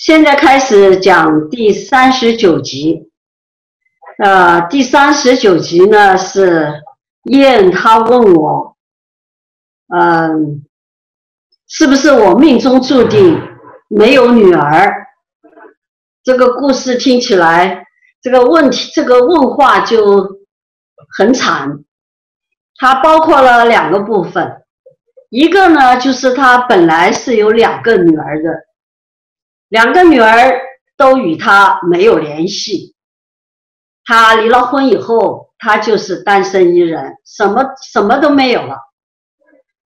现在开始讲第三十九集。呃，第三十九集呢是燕他问我，嗯，是不是我命中注定没有女儿？这个故事听起来，这个问题这个问话就很惨。它包括了两个部分，一个呢就是他本来是有两个女儿的。两个女儿都与他没有联系，他离了婚以后，他就是单身一人，什么什么都没有了。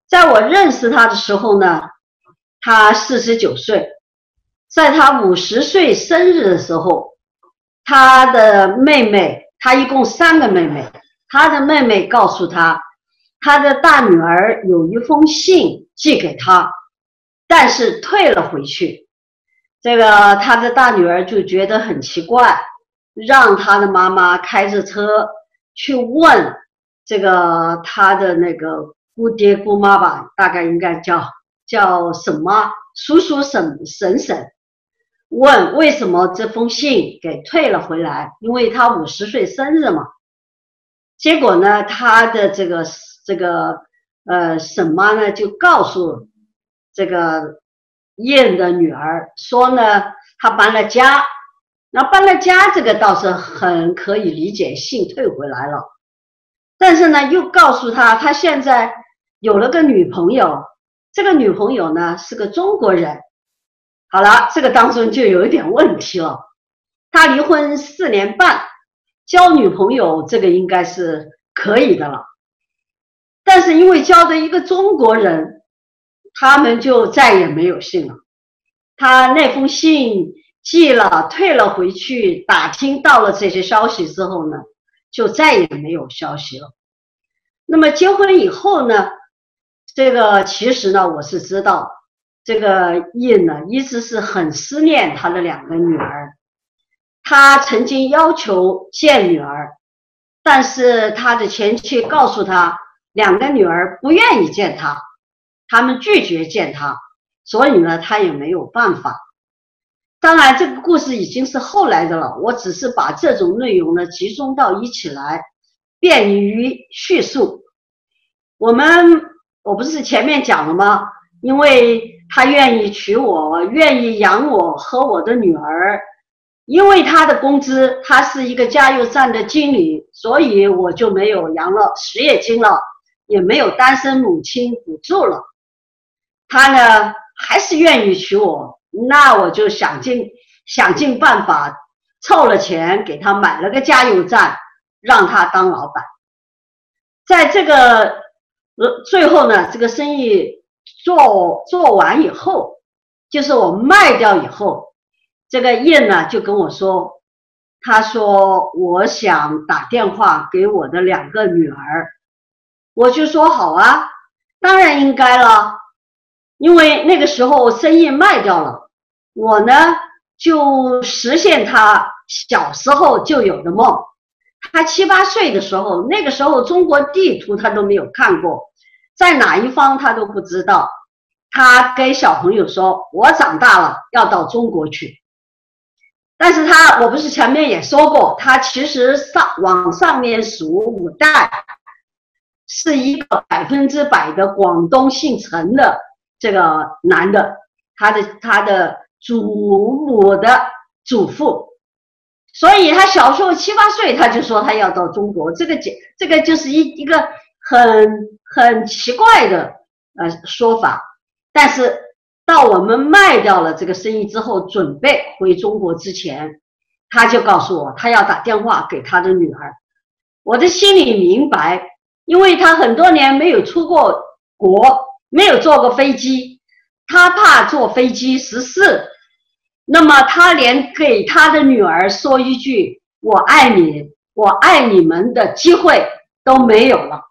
在我认识他的时候呢，他四十九岁，在他五十岁生日的时候，他的妹妹，他一共三个妹妹，他的妹妹告诉他，他的大女儿有一封信寄给他，但是退了回去。这个他的大女儿就觉得很奇怪，让他的妈妈开着车去问这个他的那个姑爹姑妈吧，大概应该叫叫什么叔叔婶婶婶，问为什么这封信给退了回来？因为他五十岁生日嘛。结果呢，他的这个这个呃婶妈呢就告诉这个。燕的女儿说呢，她搬了家，那搬了家这个倒是很可以理解，信退回来了，但是呢，又告诉他他现在有了个女朋友，这个女朋友呢是个中国人。好了，这个当中就有一点问题了。他离婚四年半，交女朋友这个应该是可以的了，但是因为交的一个中国人。他们就再也没有信了。他那封信寄了，退了回去，打听到了这些消息之后呢，就再也没有消息了。那么结婚以后呢，这个其实呢，我是知道，这个印呢一直是很思念他的两个女儿。他曾经要求见女儿，但是他的前妻告诉他，两个女儿不愿意见他。他们拒绝见他，所以呢，他也没有办法。当然，这个故事已经是后来的了。我只是把这种内容呢集中到一起来，便于叙述。我们我不是前面讲了吗？因为他愿意娶我，愿意养我和我的女儿，因为他的工资，他是一个加油站的经理，所以我就没有养老失业金了，也没有单身母亲补助了。他呢还是愿意娶我，那我就想尽想尽办法凑了钱给他买了个加油站，让他当老板。在这个呃最后呢，这个生意做做完以后，就是我卖掉以后，这个燕呢就跟我说，他说我想打电话给我的两个女儿，我就说好啊，当然应该了。因为那个时候生意卖掉了，我呢就实现他小时候就有的梦。他七八岁的时候，那个时候中国地图他都没有看过，在哪一方他都不知道。他跟小朋友说：“我长大了要到中国去。”但是他我不是前面也说过，他其实上往上面数五代，是一个百分之百的广东姓陈的。这个男的，他的他的祖母的祖父，所以他小时候七八岁，他就说他要到中国。这个解，这个就是一一个很很奇怪的呃说法。但是到我们卖掉了这个生意之后，准备回中国之前，他就告诉我，他要打电话给他的女儿。我的心里明白，因为他很多年没有出过国。没有坐过飞机，他怕坐飞机十四，那么他连给他的女儿说一句“我爱你，我爱你们”的机会都没有了，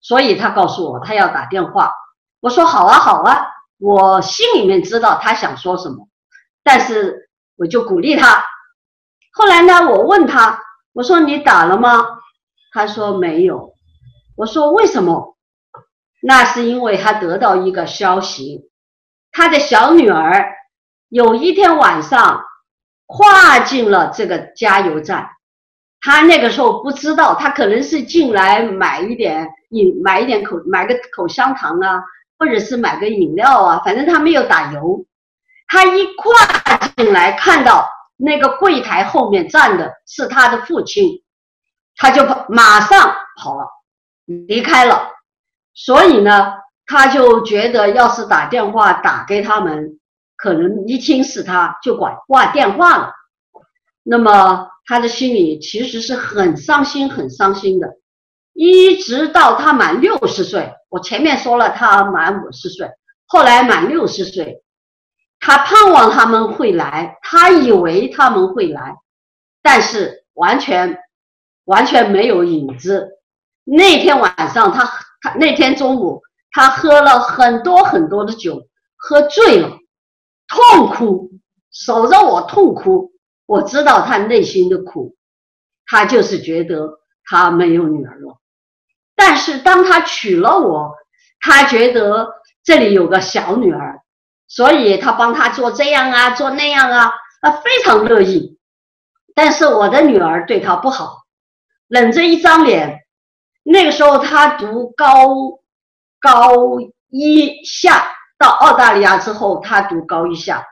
所以他告诉我他要打电话。我说好啊好啊，我心里面知道他想说什么，但是我就鼓励他。后来呢，我问他，我说你打了吗？他说没有。我说为什么？那是因为他得到一个消息，他的小女儿有一天晚上，跨进了这个加油站。他那个时候不知道，他可能是进来买一点饮，买一点口，买个口香糖啊，或者是买个饮料啊，反正他没有打油。他一跨进来，看到那个柜台后面站的是他的父亲，他就跑，马上跑了，离开了。所以呢，他就觉得，要是打电话打给他们，可能一听是他就挂挂电话了。那么。他的心里其实是很伤心，很伤心的，一直到他满六十岁。我前面说了，他满五十岁，后来满六十岁，他盼望他们会来，他以为他们会来，但是完全完全没有影子。那天晚上，他他那天中午，他喝了很多很多的酒，喝醉了，痛哭，守着我痛哭。我知道他内心的苦，他就是觉得他没有女儿了。但是当他娶了我，他觉得这里有个小女儿，所以他帮他做这样啊，做那样啊，他非常乐意。但是我的女儿对他不好，冷着一张脸。那个时候他读高高一下，到澳大利亚之后，他读高一下，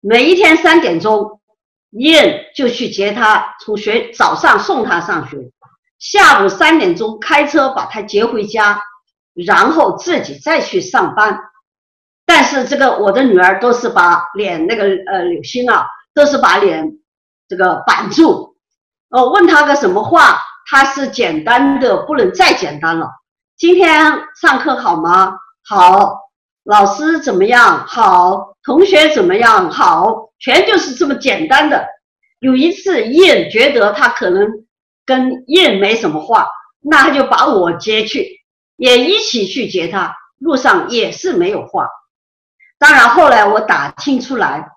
每一天三点钟。燕就去接他，从学早上送他上学，下午三点钟开车把他接回家，然后自己再去上班。但是这个我的女儿都是把脸那个呃柳心啊，都是把脸这个板住。哦，问他个什么话，他是简单的不能再简单了。今天上课好吗？好。老师怎么样？好。同学怎么样？好。全就是这么简单的。有一次，燕觉得他可能跟燕没什么话，那他就把我接去，也一起去接他。路上也是没有话。当然后来我打听出来，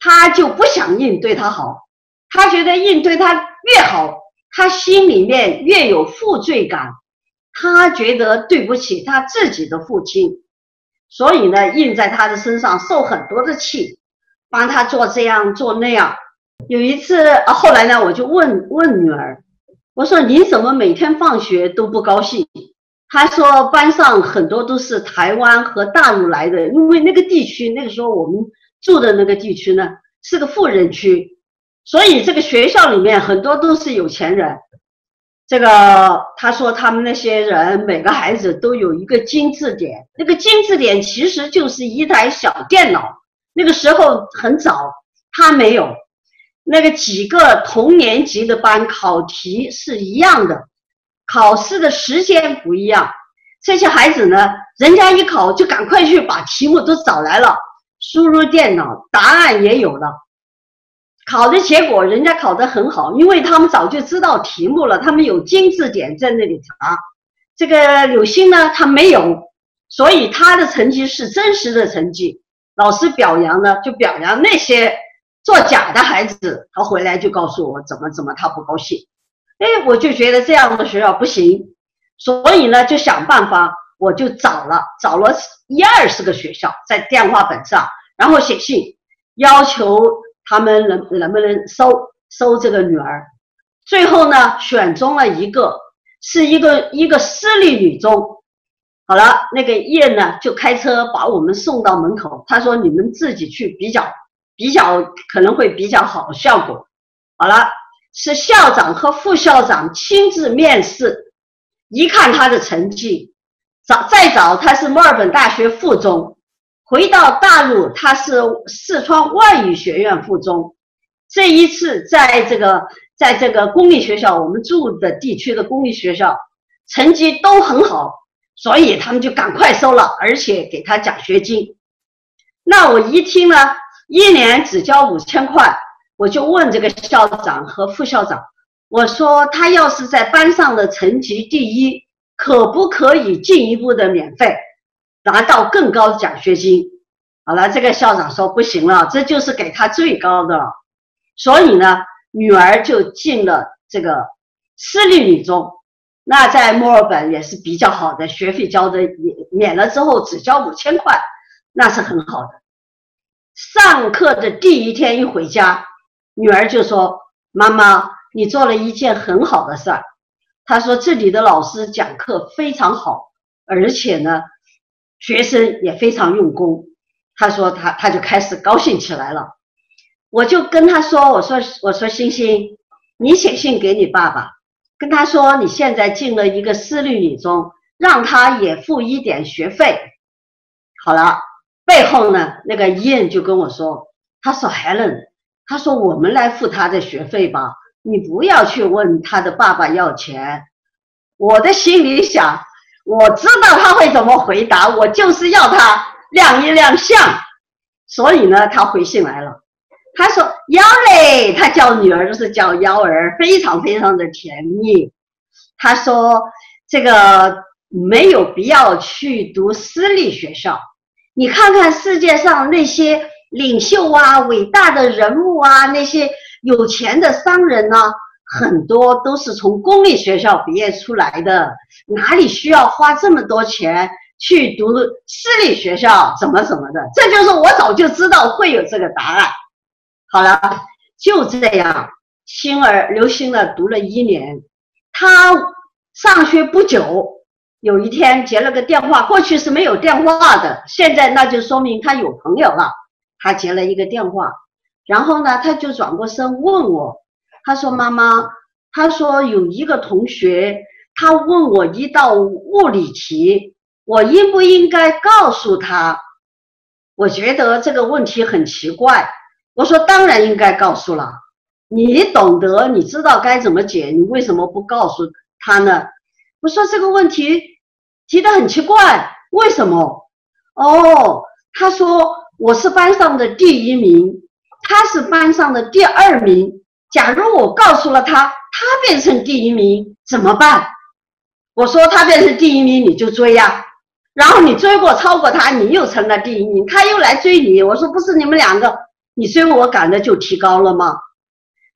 他就不想燕对他好，他觉得燕对他越好，他心里面越有负罪感，他觉得对不起他自己的父亲，所以呢，燕在他的身上受很多的气。帮他做这样做那样，有一次啊，后来呢，我就问问女儿，我说你怎么每天放学都不高兴？她说班上很多都是台湾和大陆来的，因为那个地区那个时候我们住的那个地区呢是个富人区，所以这个学校里面很多都是有钱人。这个他说他们那些人每个孩子都有一个金字典，那个金字典其实就是一台小电脑。那个时候很早，他没有那个几个同年级的班考题是一样的，考试的时间不一样。这些孩子呢，人家一考就赶快去把题目都找来了，输入电脑，答案也有了。考的结果人家考得很好，因为他们早就知道题目了，他们有金字典在那里查。这个柳星呢，他没有，所以他的成绩是真实的成绩。老师表扬呢，就表扬那些作假的孩子。他回来就告诉我怎么怎么他不高兴。哎，我就觉得这样的学校不行，所以呢就想办法，我就找了找了一二十个学校，在电话本上，然后写信要求他们能能不能收收这个女儿。最后呢选中了一个，是一个一个私立女中。好了，那个叶呢就开车把我们送到门口。他说：“你们自己去比较，比较可能会比较好效果。”好了，是校长和副校长亲自面试，一看他的成绩，早再早他是墨尔本大学附中，回到大陆他是四川外语学院附中。这一次在这个在这个公立学校，我们住的地区的公立学校，成绩都很好。所以他们就赶快收了，而且给他奖学金。那我一听呢，一年只交五千块，我就问这个校长和副校长，我说他要是在班上的成绩第一，可不可以进一步的免费，拿到更高的奖学金？好了，这个校长说不行了，这就是给他最高的了。所以呢，女儿就进了这个私立女中。那在墨尔本也是比较好的，学费交的免免了之后只交五千块，那是很好的。上课的第一天一回家，女儿就说：“妈妈，你做了一件很好的事儿。”她说：“这里的老师讲课非常好，而且呢，学生也非常用功。”他说：“他他就开始高兴起来了。”我就跟他说：“我说我说星星，你写信给你爸爸，跟他说你现在进了一个私立女中，让他也付一点学费。”好了。背后呢，那个伊恩就跟我说：“他说 Helen，他说我们来付他的学费吧，你不要去问他的爸爸要钱。”我的心里想，我知道他会怎么回答，我就是要他亮一亮相。所以呢，他回信来了，他说：“幺嘞，他叫女儿就是叫幺儿，非常非常的甜蜜。”他说：“这个没有必要去读私立学校。”你看看世界上那些领袖啊、伟大的人物啊、那些有钱的商人呢，很多都是从公立学校毕业出来的，哪里需要花这么多钱去读私立学校？怎么怎么的？这就是我早就知道会有这个答案。好了，就这样，星儿留心了读了一年，他上学不久。有一天接了个电话，过去是没有电话的，现在那就说明他有朋友了。他接了一个电话，然后呢，他就转过身问我，他说：“妈妈，他说有一个同学，他问我一道物理题，我应不应该告诉他？我觉得这个问题很奇怪。我说当然应该告诉了，你懂得，你知道该怎么解，你为什么不告诉他呢？我说这个问题。”提的很奇怪，为什么？哦，他说我是班上的第一名，他是班上的第二名。假如我告诉了他，他变成第一名怎么办？我说他变成第一名你就追呀，然后你追过超过他，你又成了第一名，他又来追你。我说不是你们两个你追我赶的就提高了吗？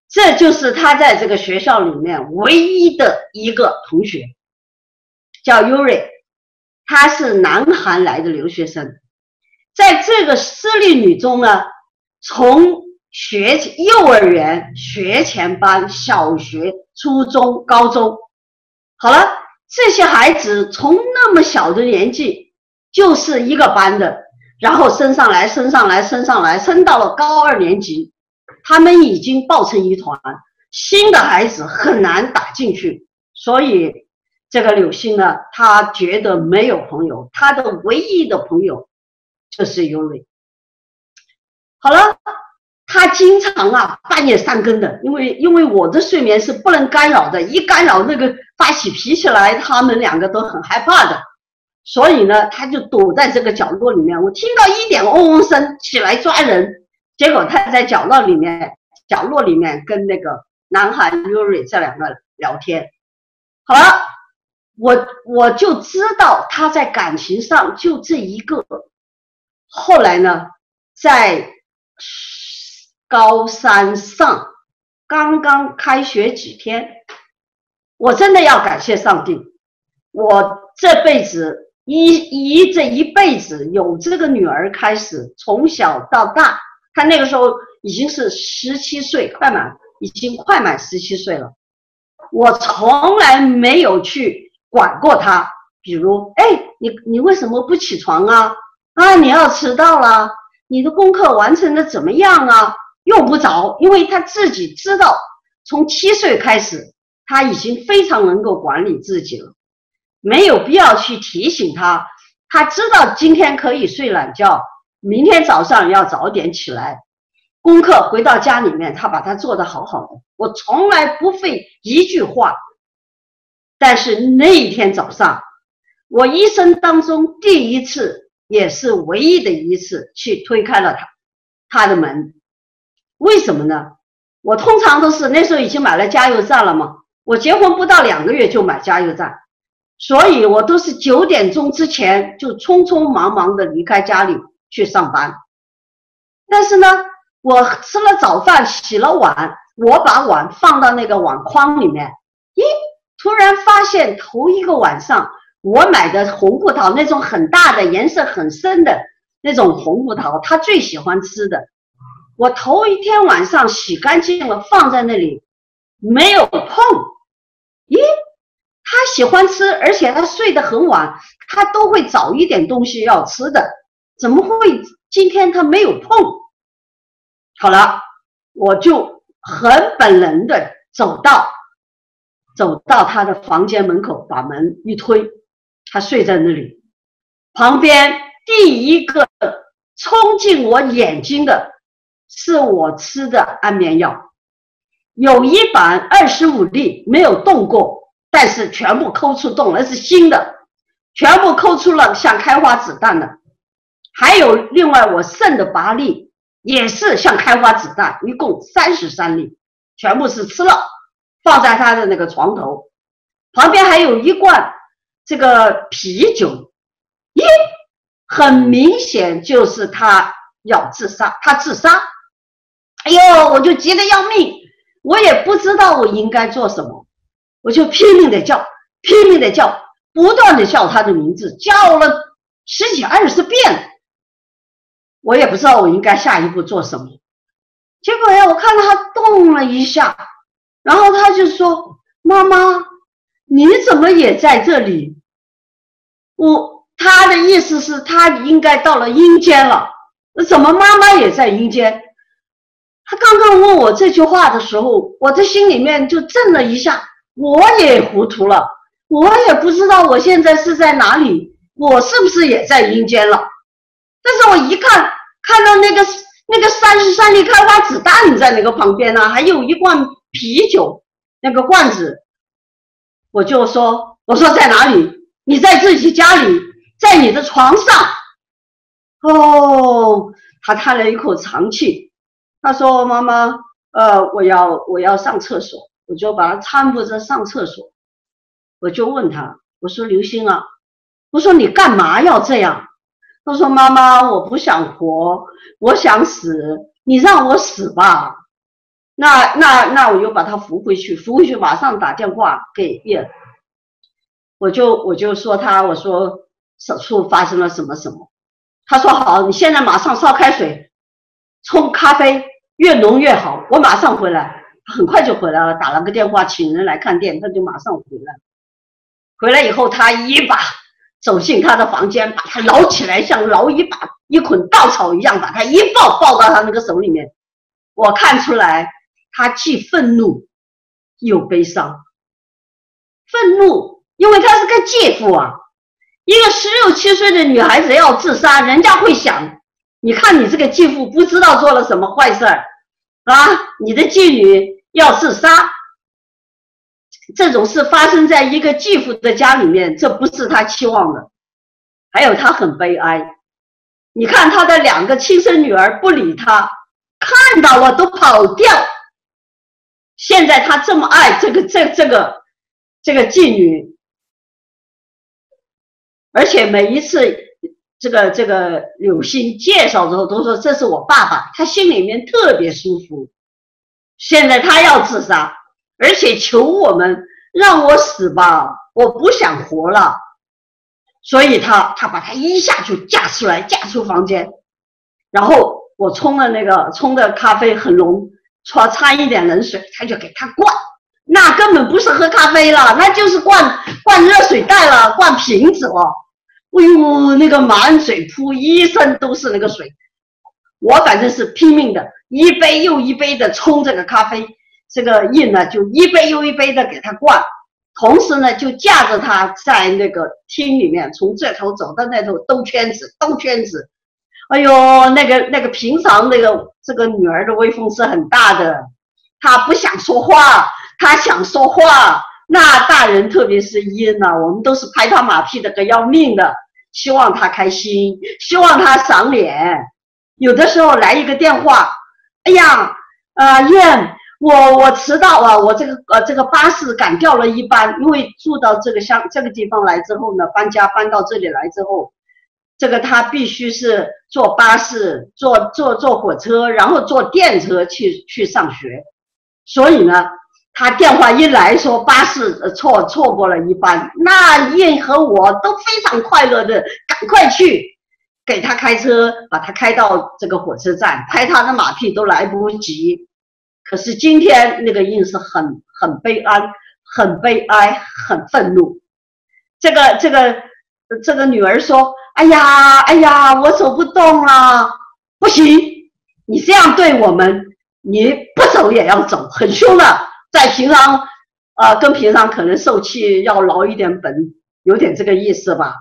这就是他在这个学校里面唯一的一个同学，叫 Yuri。他是南韩来的留学生，在这个私立女中呢，从学幼儿园、学前班、小学、初中、高中，好了，这些孩子从那么小的年纪就是一个班的，然后升上来、升上来、升上来，升到了高二年级，他们已经抱成一团，新的孩子很难打进去，所以。这个柳星呢，他觉得没有朋友，他的唯一的朋友就是尤瑞。好了，他经常啊半夜三更的，因为因为我的睡眠是不能干扰的，一干扰那个发起脾气来，他们两个都很害怕的，所以呢，他就躲在这个角落里面。我听到一点嗡嗡声，起来抓人，结果他在角落里面，角落里面跟那个男孩 Yuri 这两个聊天。好了。我我就知道他在感情上就这一个。后来呢，在高三上刚刚开学几天，我真的要感谢上帝。我这辈子一一这一辈子有这个女儿开始，从小到大，她那个时候已经是十七岁，快满，已经快满十七岁了。我从来没有去。管过他，比如，哎，你你为什么不起床啊？啊，你要迟到了，你的功课完成的怎么样啊？用不着，因为他自己知道，从七岁开始，他已经非常能够管理自己了，没有必要去提醒他。他知道今天可以睡懒觉，明天早上要早点起来，功课回到家里面，他把它做得好好的。我从来不费一句话。但是那一天早上，我一生当中第一次，也是唯一的一次去推开了他他的门。为什么呢？我通常都是那时候已经买了加油站了嘛。我结婚不到两个月就买加油站，所以我都是九点钟之前就匆匆忙忙的离开家里去上班。但是呢，我吃了早饭，洗了碗，我把碗放到那个碗筐里面，咦？突然发现头一个晚上，我买的红葡萄那种很大的、颜色很深的那种红葡萄，他最喜欢吃的。我头一天晚上洗干净了，放在那里，没有碰。咦，他喜欢吃，而且他睡得很晚，他都会找一点东西要吃的。怎么会今天他没有碰？好了，我就很本能的走到走到他的房间门口，把门一推，他睡在那里。旁边第一个冲进我眼睛的。是我吃的安眠药，有一板二十五粒没有动过，但是全部抠出洞，那是新的，全部抠出了像开花子弹的。还有另外我剩的八粒也是像开花子弹，一共三十三粒，全部是吃了，放在他的那个床头，旁边还有一罐这个啤酒，咦，很明显就是他要自杀，他自杀。哎呦，我就急得要命，我也不知道我应该做什么，我就拼命的叫，拼命的叫，不断的叫他的名字，叫了十几二十遍，我也不知道我应该下一步做什么。结果呀，我看到他动了一下，然后他就说：“妈妈，你怎么也在这里？”我他的意思是，他应该到了阴间了，怎么妈妈也在阴间？他刚刚问我这句话的时候，我的心里面就震了一下，我也糊涂了，我也不知道我现在是在哪里，我是不是也在阴间了？但是我一看，看到那个那个三十三粒开花子弹在那个旁边呢，还有一罐啤酒，那个罐子，我就说，我说在哪里？你在自己家里，在你的床上。哦，他叹了一口长气。他说：“妈妈，呃，我要我要上厕所，我就把他搀扶着上厕所。我就问他，我说刘星啊，我说你干嘛要这样？他说妈妈，我不想活，我想死，你让我死吧。那那那我就把他扶回去，扶回去马上打电话给叶。我就我就说他，我说手术发生了什么什么。他说好，你现在马上烧开水。”冲咖啡越浓越好，我马上回来，很快就回来了。打了个电话，请人来看店，他就马上回来。回来以后，他一把走进他的房间，把他捞起来，像捞一把一捆稻草一样，把他一抱抱到他那个手里面。我看出来，他既愤怒又悲伤。愤怒，因为他是个继父啊，一个十六七岁的女孩子要自杀，人家会想。你看，你这个继父不知道做了什么坏事儿啊！你的继女要自杀，这种事发生在一个继父的家里面，这不是他期望的。还有，他很悲哀。你看，他的两个亲生女儿不理他，看到了都跑掉。现在他这么爱这个这这个这个继女，而且每一次。这个这个柳星介绍之后都说这是我爸爸，他心里面特别舒服。现在他要自杀，而且求我们让我死吧，我不想活了。所以他他把他一下就架出来，架出房间。然后我冲了那个冲的咖啡很浓，差差一点冷水，他就给他灌。那根本不是喝咖啡了，那就是灌灌热水袋了，灌瓶子了。哎呦，那个满嘴扑，一身都是那个水。我反正是拼命的，一杯又一杯的冲这个咖啡。这个印呢，就一杯又一杯的给他灌，同时呢，就架着他在那个厅里面，从这头走到那头兜圈子，兜圈子。哎呦，那个那个平常那个这个女儿的威风是很大的，她不想说话，她想说话。那大人，特别是英呢，我们都是拍他马屁的个要命的，希望他开心，希望他赏脸。有的时候来一个电话，哎呀，呃，燕，我我迟到了，我这个呃这个巴士赶掉了一班，因为住到这个乡这个地方来之后呢，搬家搬到这里来之后，这个他必须是坐巴士、坐坐坐火车，然后坐电车去去上学，所以呢。他电话一来说巴士错错过了一班，那燕和我都非常快乐的赶快去，给他开车，把他开到这个火车站，拍他的马屁都来不及。可是今天那个印是很很悲哀，很悲哀，很愤怒。这个这个这个女儿说：“哎呀哎呀，我走不动了，不行，你这样对我们，你不走也要走，很凶的。在平常，啊，跟平常可能受气要牢一点本，有点这个意思吧。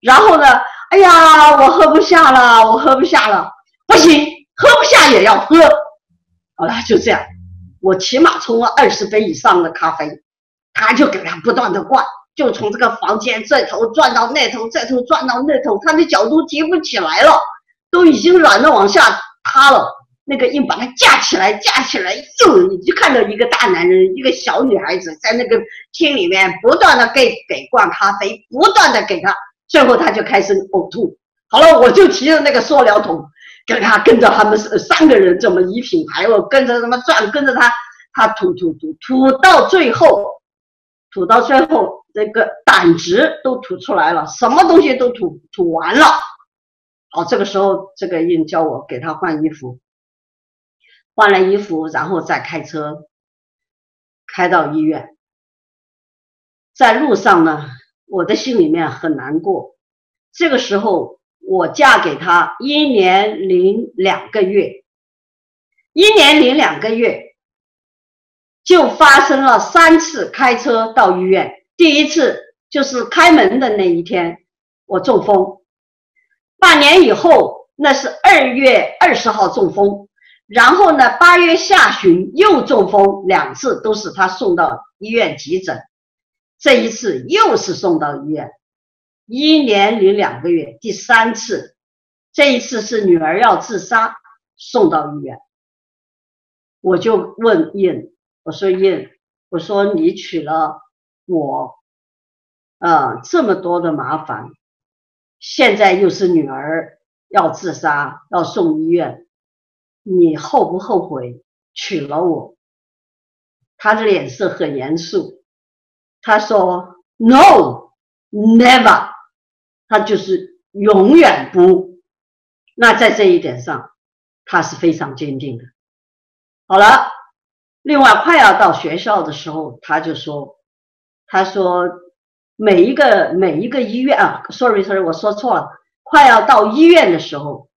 然后呢，哎呀，我喝不下了，我喝不下了，不行，喝不下也要喝。好了，就这样，我起码冲了二十杯以上的咖啡，他就给他不断的灌。”就从这个房间这头转到那头，这头转到那头，他的脚都提不起来了，都已经软的往下塌了。那个硬把他架起来，架起来，又你就看到一个大男人，一个小女孩子在那个厅里面不断的给给灌咖啡，不断的给他，最后他就开始呕吐。好了，我就提着那个塑料桶，跟他跟着他们三个人这么一品牌我跟着他们转，跟着他，他吐吐吐吐到最后，吐到最后。这个胆汁都吐出来了，什么东西都吐吐完了。好，这个时候这个硬叫我给他换衣服，换了衣服，然后再开车开到医院。在路上呢，我的心里面很难过。这个时候我嫁给他一年零两个月，一年零两个月就发生了三次开车到医院。第一次就是开门的那一天，我中风。半年以后，那是二月二十号中风，然后呢，八月下旬又中风两次，都是他送到医院急诊。这一次又是送到医院，一年零两个月，第三次，这一次是女儿要自杀，送到医院。我就问印，我说印，我说你娶了。我，啊，这么多的麻烦，现在又是女儿要自杀，要送医院，你后不后悔娶了我？他的脸色很严肃，他说：“No，never。”他就是永远不。那在这一点上，他是非常坚定的。好了，另外快要到学校的时候，他就说。他说：“每一个每一个医院啊，sorry sorry，我说错了。快要到医院的时候，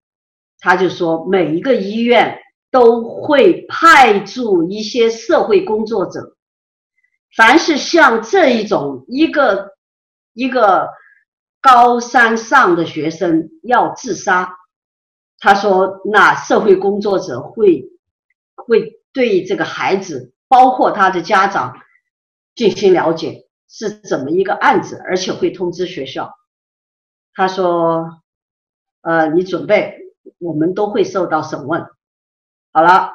他就说每一个医院都会派驻一些社会工作者。凡是像这一种一个一个高三上的学生要自杀，他说那社会工作者会会对这个孩子，包括他的家长。”进行了解是怎么一个案子，而且会通知学校。他说：“呃，你准备，我们都会受到审问。”好了，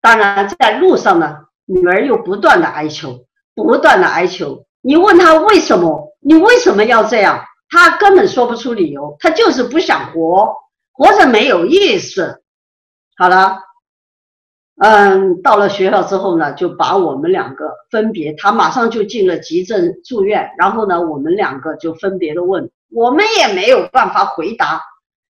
当然在路上呢，女儿又不断的哀求，不断的哀求。你问她为什么？你为什么要这样？她根本说不出理由，她就是不想活，活着没有意思。好了。嗯，到了学校之后呢，就把我们两个分别，他马上就进了急诊住院，然后呢，我们两个就分别的问，我们也没有办法回答，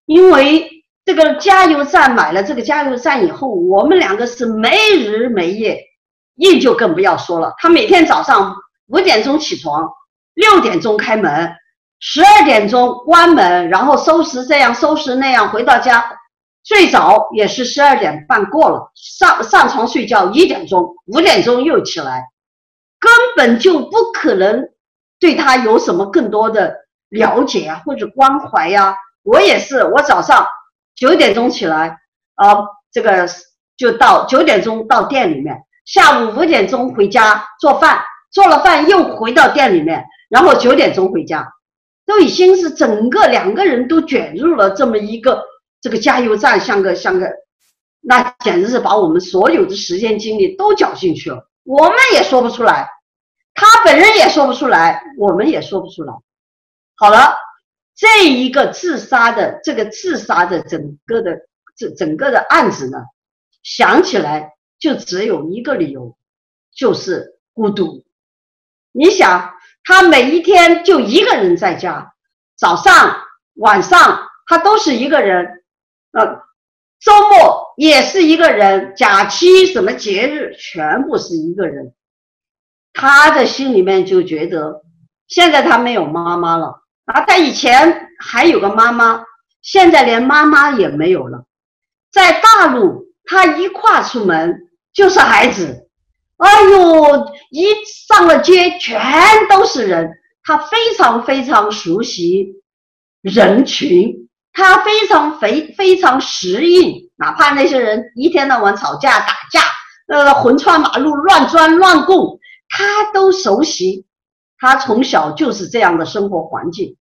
因为这个加油站买了这个加油站以后，我们两个是没日没夜，印就更不要说了，他每天早上五点钟起床，六点钟开门，十二点钟关门，然后收拾这样收拾那样，回到家。最早也是十二点半过了，上上床睡觉一点钟，五点钟又起来，根本就不可能对他有什么更多的了解啊或者关怀呀。我也是，我早上九点钟起来，啊，这个就到九点钟到店里面，下午五点钟回家做饭，做了饭又回到店里面，然后九点钟回家，都已经是整个两个人都卷入了这么一个。这个加油站像个像个，那简直是把我们所有的时间精力都搅进去了。我们也说不出来，他本人也说不出来，我们也说不出来。好了，这一个自杀的这个自杀的整个的这整个的案子呢，想起来就只有一个理由，就是孤独。你想，他每一天就一个人在家，早上晚上。他都是一个人，呃，周末也是一个人，假期什么节日全部是一个人。他的心里面就觉得，现在他没有妈妈了啊，在以前还有个妈妈，现在连妈妈也没有了。在大陆，他一跨出门就是孩子，哎呦，一上了街全都是人，他非常非常熟悉人群，他非常非非常适应，哪怕那些人一天到晚吵架打架，呃，横穿马路乱钻乱供。他都熟悉，他从小就是这样的生活环境，